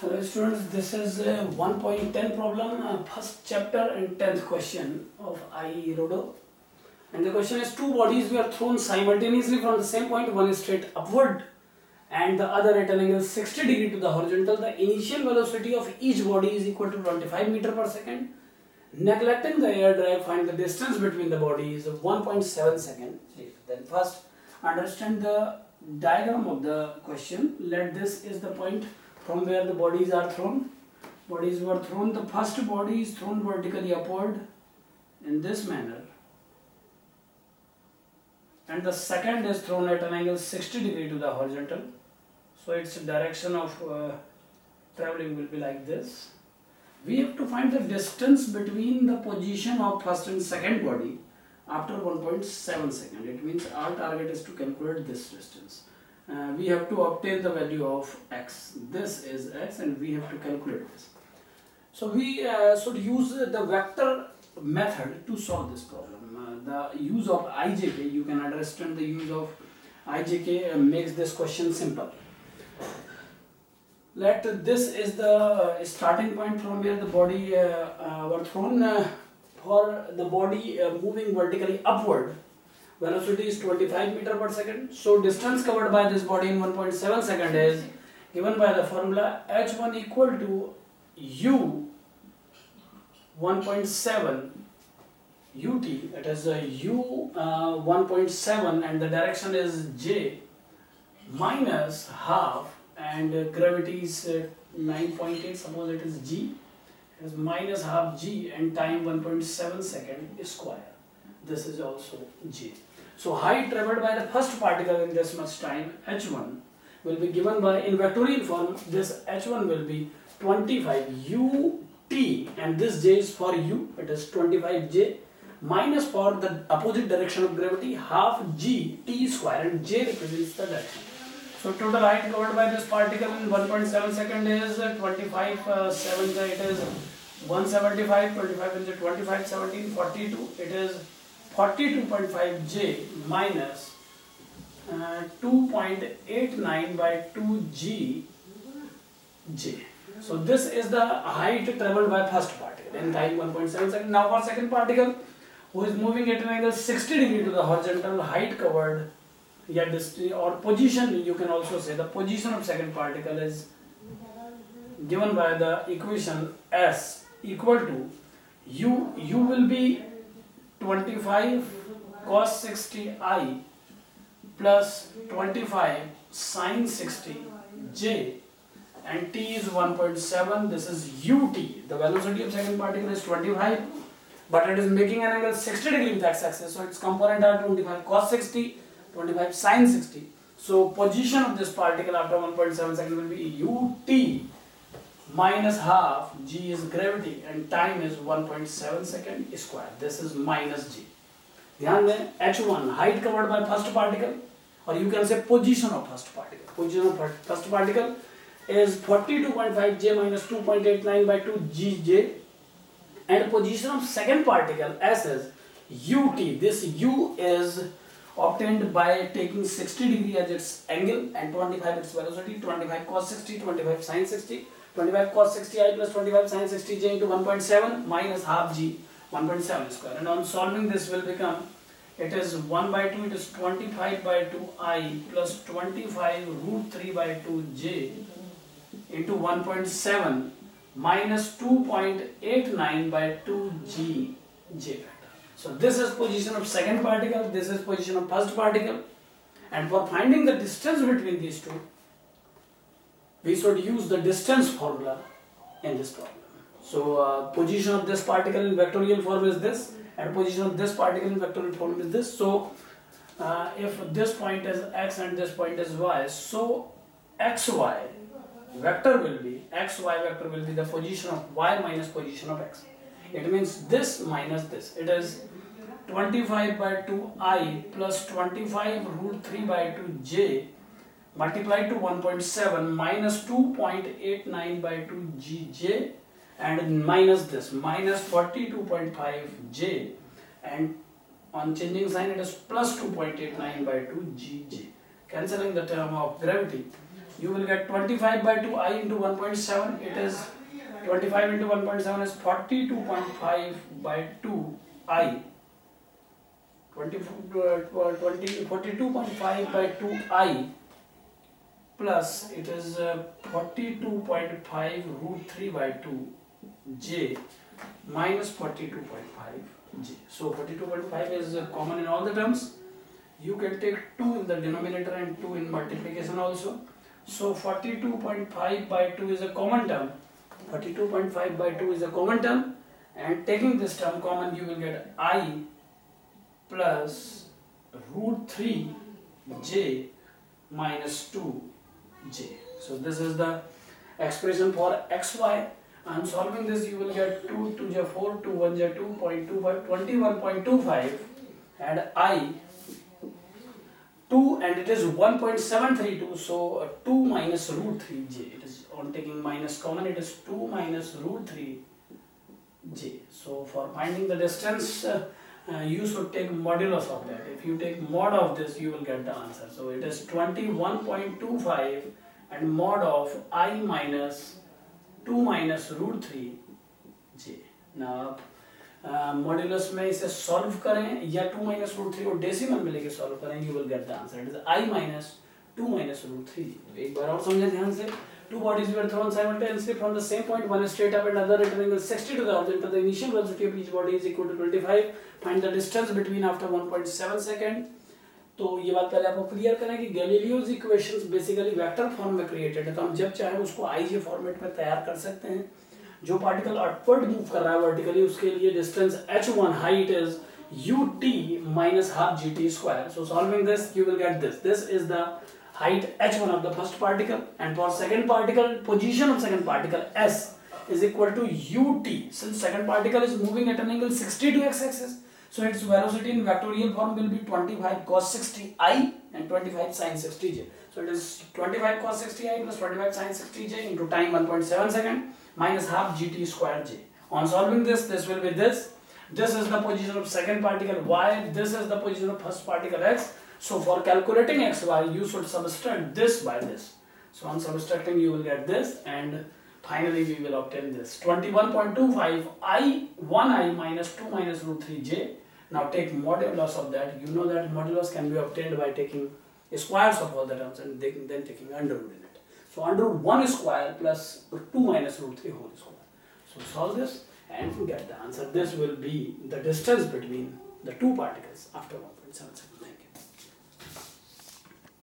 Hello students, this is uh, 1.10 problem, uh, first chapter and 10th question of IE Irodov. And the question is two bodies were thrown simultaneously from the same point, one is straight upward and the other at an angle 60 degree to the horizontal. The initial velocity of each body is equal to 25 meter per second. Neglecting the air drive, find the distance between the bodies of 1.7 second. Then first understand the diagram of the question. Let this is the point from where the bodies are thrown. Bodies were thrown. The first body is thrown vertically upward in this manner. And the second is thrown at an angle 60 degree to the horizontal. So its direction of uh, traveling will be like this. We have to find the distance between the position of first and second body after 1.7 second. It means our target is to calculate this distance uh, we have to obtain the value of x. This is x and we have to calculate this. So we uh, should use the vector method to solve this problem. Uh, the use of IJK, you can understand the use of IJK uh, makes this question simple. Let this is the uh, starting point from where the body uh, were thrown for the body moving vertically upward velocity is 25 meter per second. So distance covered by this body in 1.7 second is given by the formula h1 equal to u 1.7 ut it is a u uh, 1.7 and the direction is j minus half and uh, gravity is uh, 9.8 suppose it is g. It is minus half g and time 1.7 second square. This is also g so height traveled by the first particle in this much time, h1, will be given by, in vectorial form, this h1 will be 25 ut and this j is for u, it is 25j minus for the opposite direction of gravity half g t square and j represents the direction. So total height covered by this particle in 1.7 second is 25, uh, 7 it is 175, 25 is 25, 17, 42, it is 42.5 J minus uh, 2.89 by 2 G J. So this is the height traveled by first particle in time 1.7 second. Now for second particle who is moving at an angle 60 degree to the horizontal height covered yeah, this, or position you can also say the position of second particle is given by the equation S equal to u u will be 25 cos 60 i plus 25 sin 60 j and t is 1.7 this is ut the velocity of second particle is 25 but it is making an angle 60 degree with x-axis so its component are 25 cos 60 25 sin 60 so position of this particle after 1.7 second will be ut minus half g is gravity and time is 1.7 second square this is minus g ध्यान दें h1 height covered by first particle or you can say position of first particle position of first particle is 42.5 j minus 2.89 by 2 gj and position of second particle s is ut this u is obtained by taking 60 degree as its angle and 25 its velocity 25 cos 60 25 sin 60 25 cos 60 i plus 25 sin 60 j into 1.7 minus half g 1.7 square and on solving this will become it is 1 by 2 it is 25 by 2 i plus 25 root 3 by 2 j into 1.7 minus 2.89 by 2 g j. So this is position of second particle, this is position of first particle and for finding the distance between these two we should use the distance formula in this problem. So uh, position of this particle in vectorial form is this and position of this particle in vectorial form is this. So uh, if this point is x and this point is y, so xy vector will be, xy vector will be the position of y minus position of x. It means this minus this. It is 25 by 2i plus 25 root 3 by 2j multiplied to 1.7 minus 2.89 by 2 gj and minus this minus 42.5j and on changing sign it is plus 2.89 by 2 gj cancelling the term of gravity. You will get 25 by 2 i into 1.7 it is 25 into 1.7 is 42.5 by 2 i. 20, uh, 20 42.5 by 2 i plus it is uh, 42.5 root 3 by 2 j minus 42.5 j. So 42.5 is uh, common in all the terms. You can take 2 in the denominator and 2 in multiplication also. So 42.5 by 2 is a common term 42.5 by 2 is a common term and taking this term common you will get i plus root 3 j minus 2 j. So this is the expression for xy I'm solving this you will get 2 2 j 4 2 1 j 2.25 21.25 and i 2 and it is 1.732 so uh, 2 minus root 3j it is on taking minus common it is 2 minus root 3j so for finding the distance uh, uh, you should take modulus of that. If you take mod of this you will get the answer. So it is 21.25 and mod of i minus 2 minus root 3 j. Now modulus में इसे solve करें या two minus root three को decimal में लेके solve करें you will get the answer it is i minus two minus root three एक बार और समझे ध्यान से two bodies were thrown simultaneously from the same point one straight up and other at an angle 60 to the horizontal the initial velocity of each body is equal to 25 find the distance between after 1.7 second तो ये बात पहले आपको clear करें कि Galileo's equations basically vector form में created है तो हम जब चाहे उसको आईजे फॉर्मेट में तैयार कर सकते हैं जो पार्टिकल अपवर्ड मूव कर रहा है वर्टिकली उसके लिए distance h1 height is ut minus half gt square so solving this you will get this this is the height h1 of the first particle and for second particle position of second particle s is equal to ut since second particle is moving at an angle 60 to x-axis so its velocity in vectorial form will be 25 cos 60 i and 25 sin 60 j so it is 25 cos 60 i plus 25 sin 60 j into time 1.7 second minus half gt square j. On solving this, this will be this. This is the position of second particle y. This is the position of first particle x. So for calculating xy, you should subtract this by this. So on subtracting, you will get this and finally we will obtain this. 21.25 i 1i minus 2 minus root 3 j. Now take modulus of that. You know that modulus can be obtained by taking squares of all the terms and then taking under root in it. So under root 1 square plus 2 minus root 3 whole square. So solve this and get the answer. This will be the distance between the two particles after 1.7 seconds.